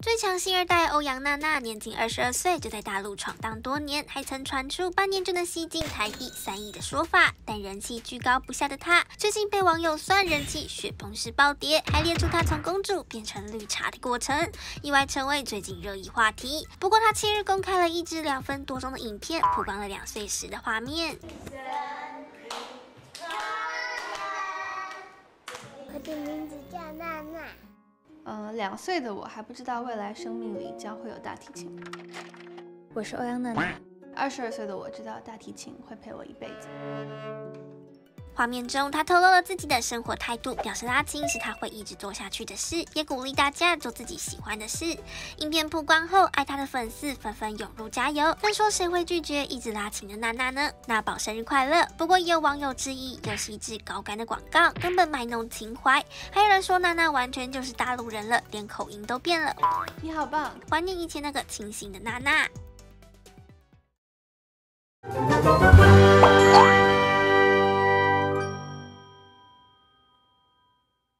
最强星二代欧阳娜娜年仅二十二岁，就在大陆闯荡多年，还曾传出半年就能吸进台币三亿的说法。但人气居高不下的她，最近被网友酸人气雪崩式暴跌，还列出她从公主变成绿茶的过程，意外成为最近热议话题。不过她七日公开了一支两分多钟的影片，曝光了两岁时的画面。我的名字叫娜娜。呃，两岁的我还不知道未来生命里将会有大提琴。我是欧阳娜娜。二十二岁的我知道大提琴会陪我一辈子。画面中，他透露了自己的生活态度，表示拉琴是他会一直做下去的事，也鼓励大家做自己喜欢的事。影片曝光后，爱他的粉丝纷纷涌入加油，但说谁会拒绝一直拉琴的娜娜呢？娜宝生日快乐！不过也有网友质疑，又是一支高干的广告，根本卖弄情怀。还有人说娜娜完全就是大陆人了，连口音都变了。你好棒，怀念以前那个清醒的娜娜。